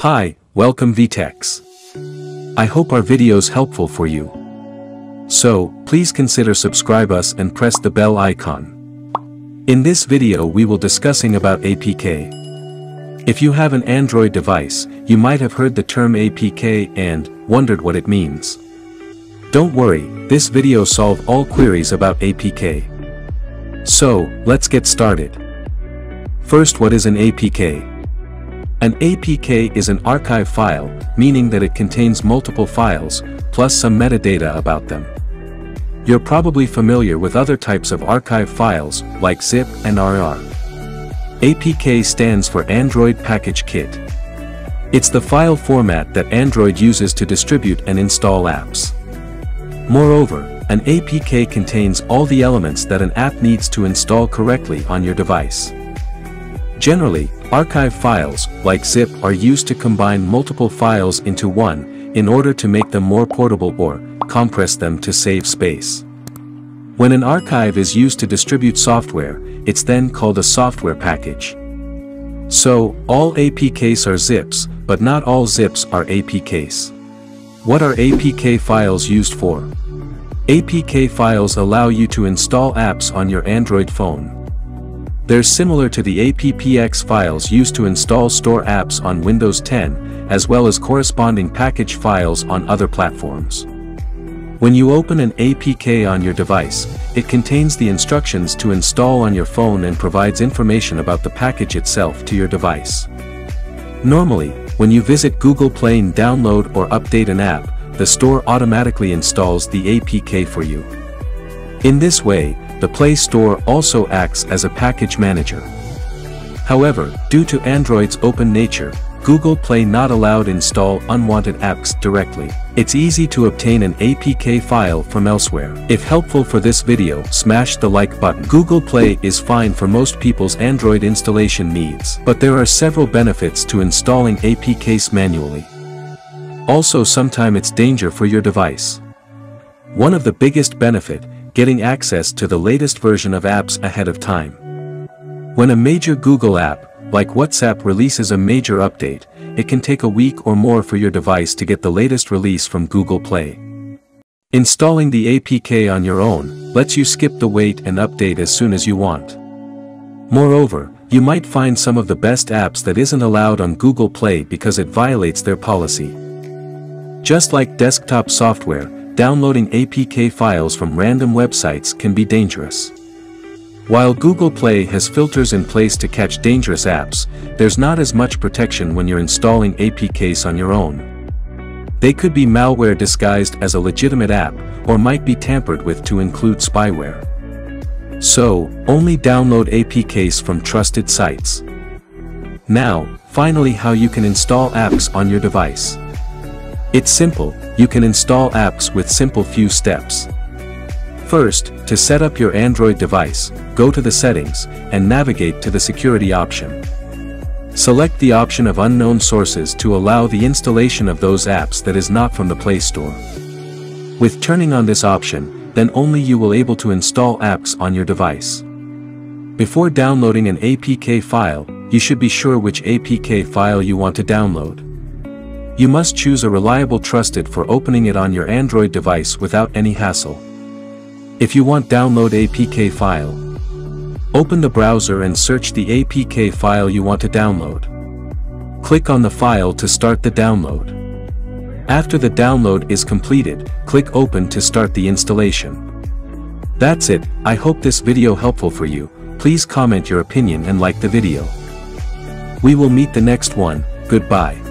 Hi, welcome VTechs. I hope our videos helpful for you. So, please consider subscribe us and press the bell icon. In this video we will discussing about APK. If you have an Android device, you might have heard the term APK and wondered what it means. Don't worry, this video solve all queries about APK. So, let's get started. First what is an APK? An APK is an archive file, meaning that it contains multiple files, plus some metadata about them. You're probably familiar with other types of archive files, like zip and RAR. APK stands for Android Package Kit. It's the file format that Android uses to distribute and install apps. Moreover, an APK contains all the elements that an app needs to install correctly on your device. Generally, archive files, like zip are used to combine multiple files into one, in order to make them more portable or, compress them to save space. When an archive is used to distribute software, it's then called a software package. So, all APKs are zips, but not all zips are APKs. What are APK files used for? APK files allow you to install apps on your Android phone. They're similar to the APPX files used to install store apps on Windows 10, as well as corresponding package files on other platforms. When you open an APK on your device, it contains the instructions to install on your phone and provides information about the package itself to your device. Normally, when you visit Google Play and download or update an app, the store automatically installs the APK for you. In this way, the Play Store also acts as a package manager. However, due to Android's open nature, Google Play not allowed install unwanted apps directly. It's easy to obtain an APK file from elsewhere. If helpful for this video, smash the like button. Google Play is fine for most people's Android installation needs, but there are several benefits to installing APKs manually. Also sometime it's danger for your device. One of the biggest benefit getting access to the latest version of apps ahead of time. When a major Google app, like WhatsApp releases a major update, it can take a week or more for your device to get the latest release from Google Play. Installing the APK on your own lets you skip the wait and update as soon as you want. Moreover, you might find some of the best apps that isn't allowed on Google Play because it violates their policy. Just like desktop software, downloading APK files from random websites can be dangerous. While Google Play has filters in place to catch dangerous apps, there's not as much protection when you're installing APKs on your own. They could be malware disguised as a legitimate app, or might be tampered with to include spyware. So, only download APKs from trusted sites. Now, finally how you can install apps on your device. It's simple, you can install apps with simple few steps. First, to set up your Android device, go to the settings, and navigate to the security option. Select the option of unknown sources to allow the installation of those apps that is not from the Play Store. With turning on this option, then only you will able to install apps on your device. Before downloading an APK file, you should be sure which APK file you want to download. You must choose a reliable trusted for opening it on your Android device without any hassle. If you want download APK file, open the browser and search the APK file you want to download. Click on the file to start the download. After the download is completed, click open to start the installation. That's it, I hope this video helpful for you, please comment your opinion and like the video. We will meet the next one, goodbye.